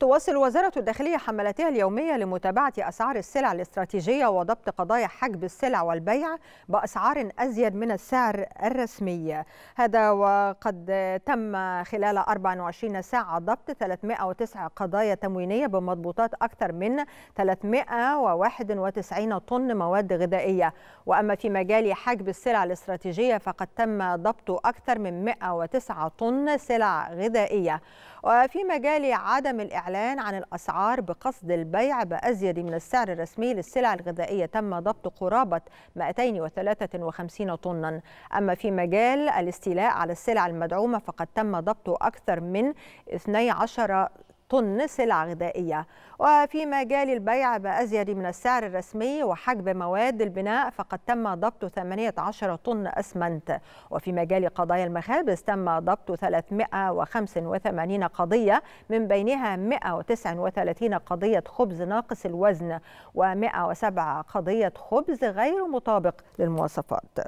تواصل وزارة الداخلية حملاتها اليومية لمتابعة أسعار السلع الاستراتيجية وضبط قضايا حجب السلع والبيع بأسعار أزيد من السعر الرسمي. هذا وقد تم خلال 24 ساعة ضبط 309 قضايا تموينية بمضبوطات أكثر من 391 طن مواد غذائية. وأما في مجال حجب السلع الاستراتيجية فقد تم ضبط أكثر من 109 طن سلع غذائية. وفي مجال عدم الإعلان عن الأسعار بقصد البيع بأزيد من السعر الرسمي للسلع الغذائية. تم ضبط قرابة 253 طنا. أما في مجال الاستيلاء على السلع المدعومة فقد تم ضبط أكثر من 12 طن سلع غذائية وفي مجال البيع بأزيد من السعر الرسمي وحجب مواد البناء فقد تم ضبط 18 طن أسمنت. وفي مجال قضايا المخابز تم ضبط 385 قضية من بينها 139 قضية خبز ناقص الوزن و107 قضية خبز غير مطابق للمواصفات.